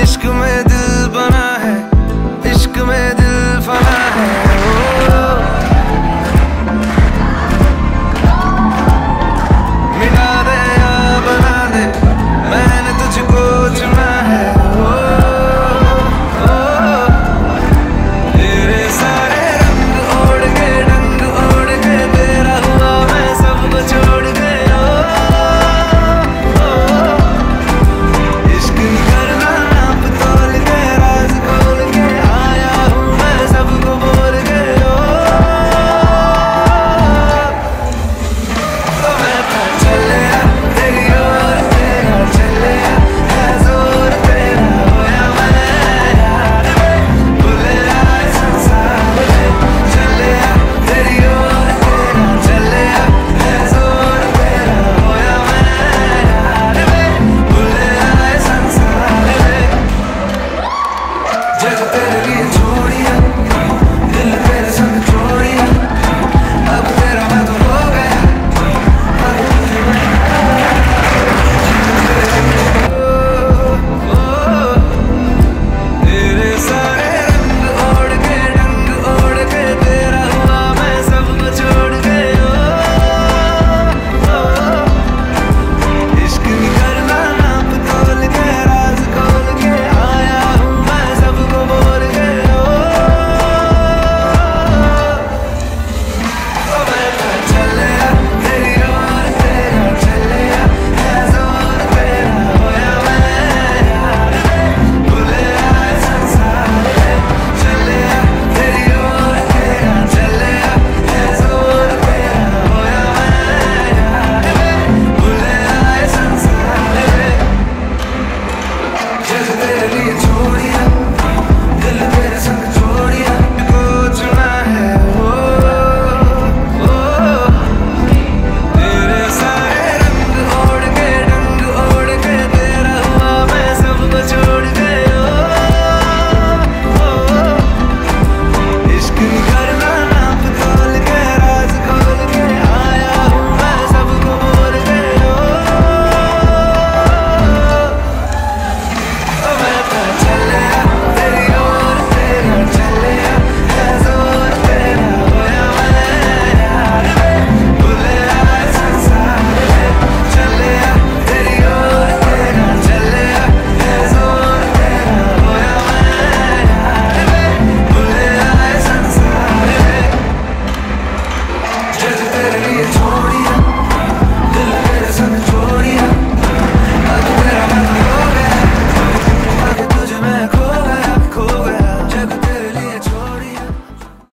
इश्क में दिल बना है इश्क में दिल